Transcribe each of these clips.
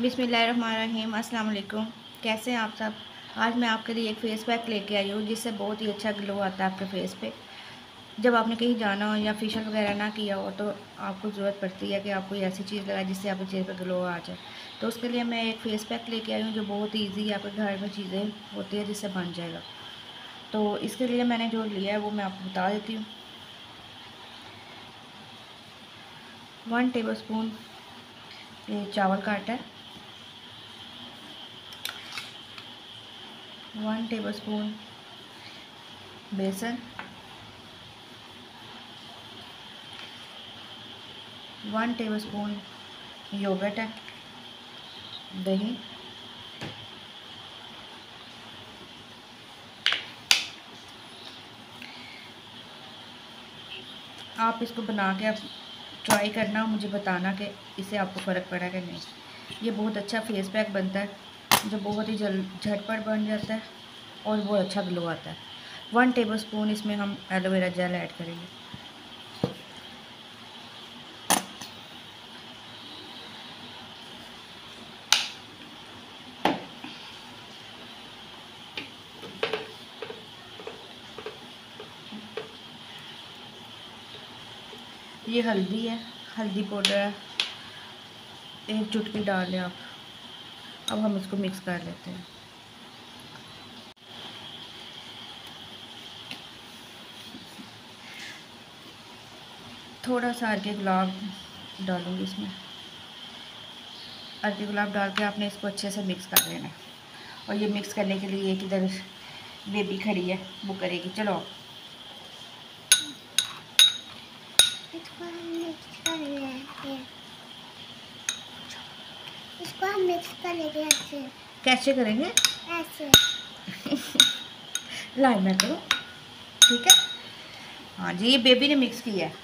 बिसमीम वालेकुम कैसे हैं आप सब? आज मैं आपके लिए एक फ़ेस पैक लेके आई हूँ, जिससे बहुत ही अच्छा ग्लो आता है आपके फेस पे। जब आपने कहीं जाना हो या फेशियल वगैरह ना किया हो तो आपको ज़रूरत पड़ती है कि आप कोई ऐसी चीज़ लगाए जिससे आपके चेहरे पर ग्लो आ जाए। तो उसके लिए मैं एक फ़ेस पैक लेके आई हूँ, जो बहुत ईजी आपके घर में चीज़ें होती है, जिससे बन जाएगा। तो इसके लिए मैंने जो लिया है, वो मैं आपको बता देती हूँ। वन टेबल स्पून ये चावल का आटा। है वन टेबल स्पून बेसन वन टेबल स्पून योगर्ट दही आप इसको बना के आप ट्राई करना, मुझे बताना कि इससे आपको फ़र्क पड़ा कि नहीं। ये बहुत अच्छा फेस पैक बनता है। जो बहुत ही झटपट बन जाता है और बहुत अच्छा ग्लो आता है। वन टेबल स्पून इसमें हम एलोवेरा जेल ऐड करेंगे। ये हल्दी है, हल्दी पाउडर है। एक चुटकी डाल लें आप। अब हम इसको मिक्स कर लेते हैं। थोड़ा सा अर्के गुलाब डालूँगी इसमें। अर्के गुलाब डाल के आपने इसको अच्छे से मिक्स कर लेना। और ये मिक्स करने के लिए एक इधर बेबी खड़ी है, वो करेगी। चलो। इसको हम मिक्स करेंगे ऐसे। कैसे करेंगे? ऐसे। लाइन में करो। ठीक है? हाँ जी ये बेबी ने मिक्स किया है।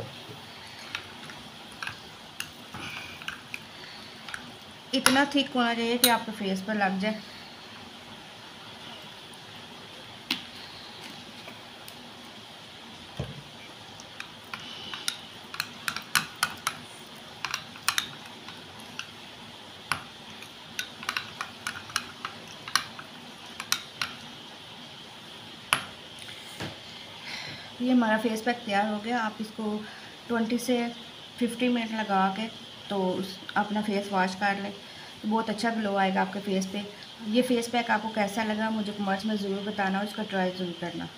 इतना थिक होना चाहिए कि आपके फेस पर लग जाए। ये हमारा फेस पैक तैयार हो गया। आप इसको 20 से 50 मिनट लगा के तो अपना फेस वॉश कर लें। तो बहुत अच्छा ग्लो आएगा आपके फेस पे। ये फेस पैक आपको कैसा लगा मुझे कमर्स में ज़रूर बताना और इसका ट्राई ज़रूर करना।